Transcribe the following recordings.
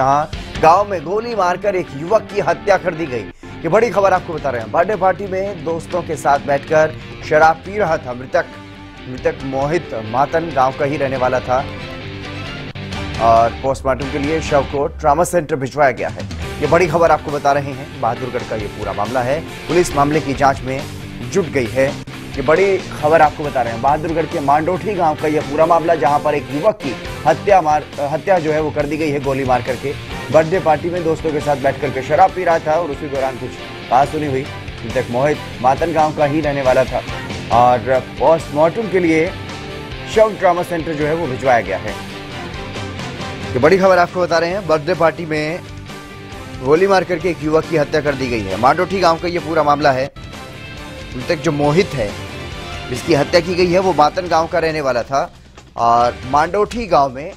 यहाँ गाँव में गोली मारकर एक युवक की हत्या कर दी गई। ये बड़ी खबर आपको बता रहे हैं। बर्थडे पार्टी में दोस्तों के साथ बैठकर शराब पी रहा था मृतक। मृतक मोहित मातन गाँव का ही रहने वाला था। और पोस्टमार्टम के लिए शव को ट्रामा सेंटर भिजवाया गया है। ये बड़ी खबर आपको बता रहे हैं। बहादुरगढ़ का ये पूरा मामला है। पुलिस मामले की जाँच में जुट गई है। ये बड़ी खबर आपको बता रहे हैं। बहादुरगढ़ के मांडोठी गाँव का यह पूरा मामला, जहाँ पर एक युवक की हत्या मार, हत्या जो है वो कर दी गई है गोली मार करके। बर्थडे पार्टी में दोस्तों के साथ बैठ करके शराब पी रहा था और उसी दौरान कुछ बात सुनी हुई। मृतक मोहित मातन गाँव का ही रहने वाला था। और पोस्टमार्टम के लिए शव ट्रामा सेंटर जो है वो भिजवाया गया है। ये बड़ी खबर आपको बता रहे हैं, बर्थडे पार्टी में गोली मार करके एक युवक की हत्या कर दी गई है। माडोठी गाँव का ये पूरा मामला है। मृतक जो मोहित है, जिसकी हत्या की गई है, वो मातन गाँव का रहने वाला था। और मांडोठी गाँव में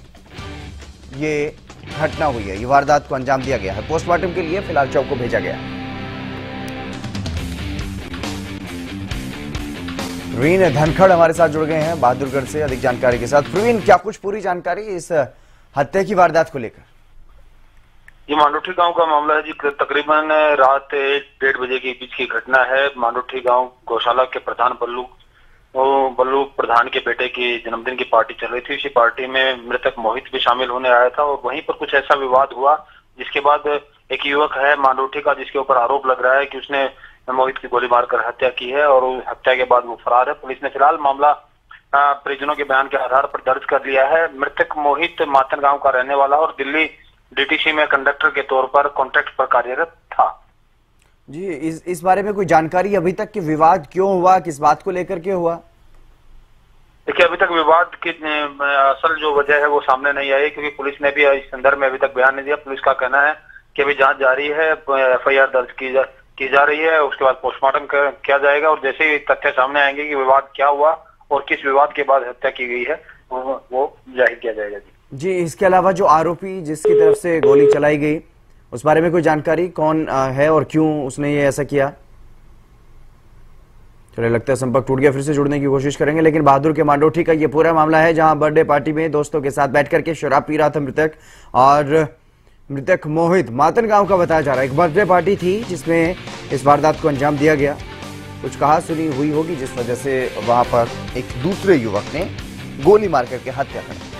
ये घटना हुई है। ये वारदात को अंजाम दिया गया है। पोस्टमार्टम के लिए फ़िलहाल चौक को भेजा गया प्रवीण धनखड़ हमारे साथ जुड़ गए हैं। बहादुरगढ़ से अधिक जानकारी के साथ। प्रवीण, क्या कुछ पूरी जानकारी इस हत्या की वारदात को लेकर? ये मांडोठी गाँव का मामला है जी। तकरीबन रात डेढ़ बजे के बीच की घटना है। मांडोठी गाँव गौशाला के प्रधान बल्लू प्रधान के बेटे की जन्मदिन की पार्टी चल रही थी। उसी पार्टी में मृतक मोहित भी शामिल होने आया था और वहीं पर कुछ ऐसा विवाद हुआ, जिसके बाद एक युवक है मांडोठी का, जिसके ऊपर आरोप लग रहा है कि उसने मोहित की गोली मारकर हत्या की है और हत्या के बाद वो फरार है। पुलिस ने फ़िलहाल मामला परिजनों के बयान के आधार पर दर्ज कर लिया है। मृतक मोहित मातन गाँव का रहने वाला और दिल्ली डीटीसी में कंडक्टर के तौर पर कॉन्ट्रैक्ट पर कार्यरत था। जी, इस इस बारे में कोई जानकारी अभी तक कि विवाद क्यों हुआ, किस बात को लेकर के हुआ? देखिए अभी तक विवाद की असल जो वजह है वो सामने नहीं आई क्योंकि पुलिस ने भी इस संदर्भ में अभी तक बयान नहीं दिया। पुलिस का कहना है कि अभी जाँच जारी है एफआईआर दर्ज की जा, की जा रही है उसके बाद पोस्टमार्टम किया जाएगा और जैसे ही तथ्य सामने आएँगे कि विवाद क्या हुआ और किस विवाद के बाद हत्या की गई है वो, वो ज़ाहिर किया जाएगा जी। जी इसके अलावा जो आरोपी जिसकी तरफ़ से गोली चलाई गई उस बारे में कोई जानकारी कौन है और क्यों उसने ये ऐसा किया? चले, लगता है संपर्क टूट गया, फिर से जुड़ने की कोशिश करेंगे, लेकिन बहादुर के मांडोठी का ये पूरा मामला है, जहाँ बर्थडे पार्टी में दोस्तों के साथ बैठ करके शराब पी रहा था मृतक और मृतक मोहित मातन गाँव का बताया जा रहा है। एक बर्थडे पार्टी थी, जिसमें इस वारदात को अंजाम दिया गया। कुछ कहा सुनी हुई होगी, जिस वजह से वहाँ पर एक दूसरे युवक ने गोली मार करके हत्या कर दी।